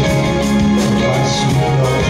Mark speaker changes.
Speaker 1: take what you know.